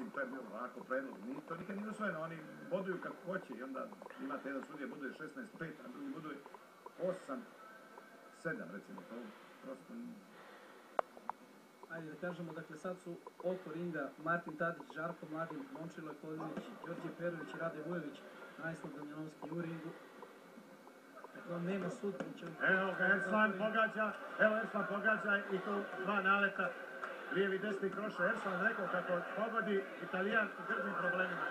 Mislim, to je bilo ovako predlog. Ni, to nikad nije usvojeno. Oni boduju kako hoće i onda imate jedan sudija buduje 16-5, a drugi buduje 8-7, recimo. To prosto... Ajde da kažemo, dakle sad su oko ringa Martin Tadić, Žarko Mladin, Momčilo Kodinić, Đorđe Perović i Rade Vujović, Najslav Damjanovski u ringu. Dakle, on nema sud. Evo ga, Erslan pogađa, evo Erslan pogađa i tu dva naleta. Lijevi desni kroše, Erslan rekao kako pogodi Italijan u grdnim problemima.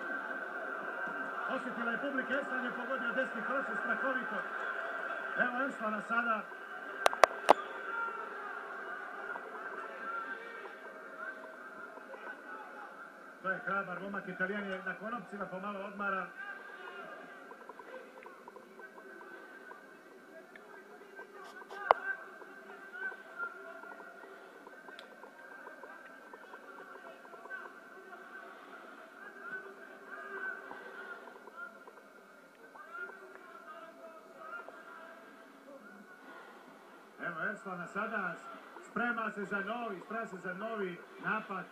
Osjetila je publika, Erslan je pogodio desni kroše strahovito. Evo Erslana sada. To je hrabar momak, Italijan je na konopcima pomalo odmara. Evo Erslana sada sprema se za novi, sprema se za novi napad.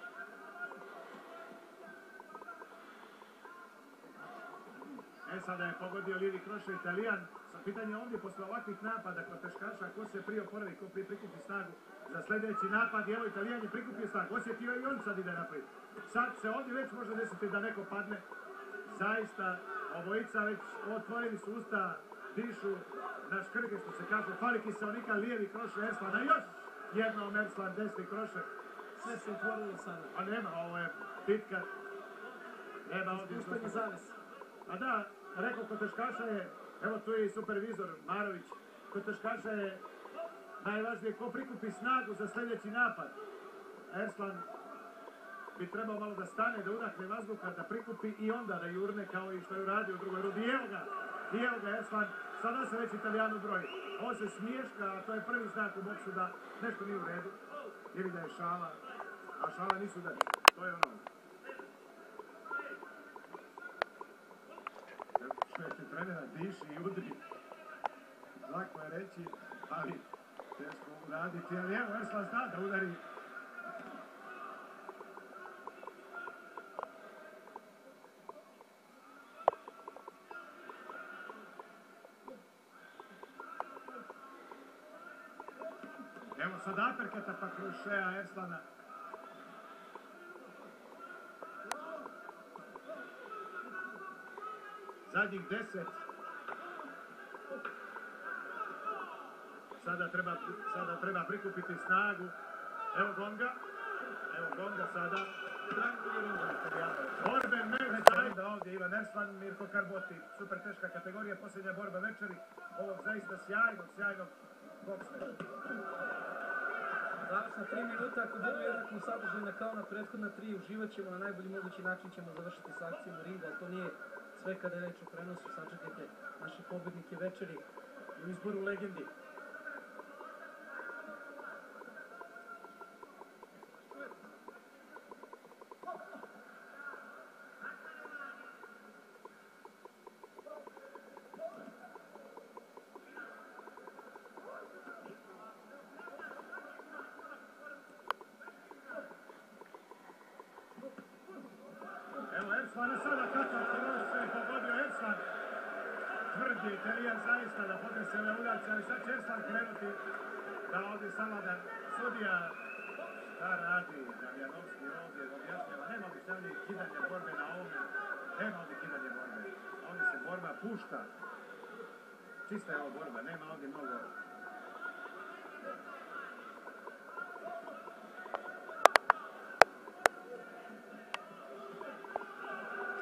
E sada je pogodio lijevi krošo Italijan. Sa pitanje ovdje posle ovakvih napada kod teškaša, ko se prije oporavi, ko prije prikupi snagu za sljedeći napad. I evo Italijan je prikupio snagu. Osjetio i on sad ide naprijed. Sad se ovdje već može desiti da neko padne. Zaista, obojica već otvorili su usta, dišu na škrge što se kaže. Fali kiselnika, lijevi kroše Erslana. Još jednom Erslan, desni kroše. Sve se otvorilo sada. A nema, ovo je bitka. Nema ovdje Spuštanje zavese. a da, rekao kod teškaša je, evo tu je i supervizor Marović, kod teškaša je najvažnije ko prikupi snagu za sljedeći napad. Erslan bi trebao malo da stane, da udahne vazduha, da prikupi i onda da jurne kao i što je uradio u drugoj rudi. I evo ga, i evo ga Erslan, sada se već italijanu broji. Ovo se smiješka, a to je prvi znak u boksu da nešto nije u redu. Jer da je šala, a šala nisu da. To je ono. Je trenera, diši i udri. Lako je reći, ali teško uraditi. Ali evo, Erslan zna da udari. Evo sad aperkata pa krušeja Erslana. Zadnjih deset. Sada treba, sada treba prikupiti snagu. Evo gonga. Evo gonga sada. Borbe. Da ovdje Ivan Erslan, Mirko Karboti. Super teška kategorija, posljednja borba večeri. Ovog zaista sjajnog, sjajnog boksa. Završna tri minuta, ako budu jednako sadržajna kao na prethodna tri, uživat ćemo na najbolji mogući način ćemo završiti s akcijom ali to nije sve kada je reč o prenosu, sačekajte naše pobednike večeri u izboru legendi. Evo Erslana sada kakav kroz se je pogodio Erslan. Tvrdi Italijan podnese ove udarce, ali sad će Erslan krenuti da ovdje savlada sudija. Šta radi Damjanovski ovdje objašnjava. Nema objašnjavanja kidanja borbe na ovome. Nema ovdje kidanja borbe. Ovdje se borba pušta. Čista je ovo borba, nema ovdje mnogo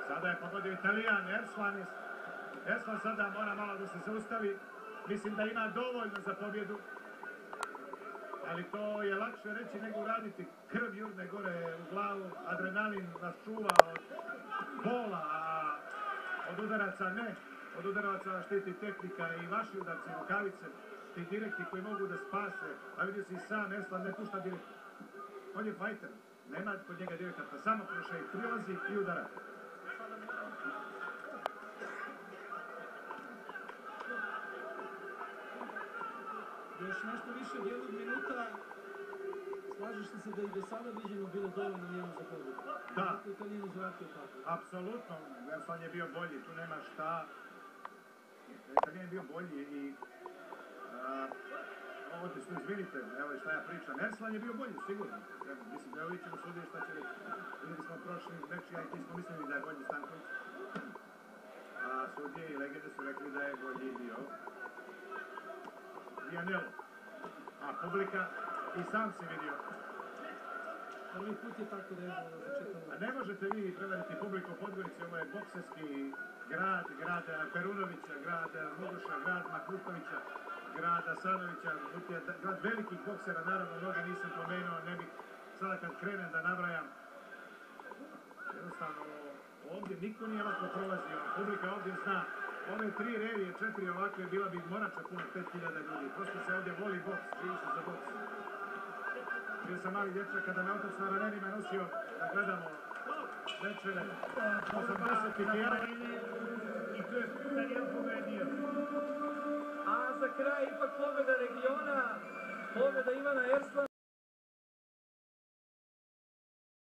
Sada je pogodio Italijan, Erslan. je- Erslan sada mora malo da se zaustavi. Mislim da ima dovoljno za pobjedu. Ali to je lakše reći nego uraditi. Krv jurne gore u glavu, adrenalin nas čuva od bola, a od udaraca ne. Od udaraca štiti tehnika i vaši udarci, rukavice, ti direkti koji mogu da spase. A vidio si i sam, Erslan ne pušta direkt. On je fajter. Nema kod njega direkata, samo krošaj, prilazi i udara. Još nešto više od jednog minuta slažeš li se da i do sada viđeno bilo dovoljno njemu za pobjedu? Da. To nije uzvratio tako? Apsolutno, Erslan je bio bolji, tu nema šta. Kad je bio bolji i... A, ovo ti što izvinite, evo šta ja pričam. Erslan je bio bolji, sigurno. Evo, mislim da je ovdje ćemo sudije šta će reći. Vidjeli smo prošli meč, ja i ti smo mislili da je bolji Stanković. A sudije i legende su rekli da je bolji bio Vianello. A publika i sam si vidio. Prvi put je tako za čitavu. A ne možete vi prevariti publiku u Podgorici, ovo je bokserski grad, grad eh, Perunovića, grad eh, Moguša, grad Mahmutovića, grad Asanovića, da- grad velikih boksera, naravno mnoge nisam pomenuo, ne bih sada kad krenem da nabrajam. Jednostavno, ovdje niko nije lako prolazio, publika ovdje zna. Ove tri revije, četiri ovakve, bila bi morača puno 5000 ljudi. Prosto se ovdje voli boks, živi se za boks. Bio sam mali dječak kada me otac na ramenima nosio da gledamo večere 81. I to je Daniel pobedio. A za kraj ipak pobjeda regiona, pobjeda Ivana Erslana.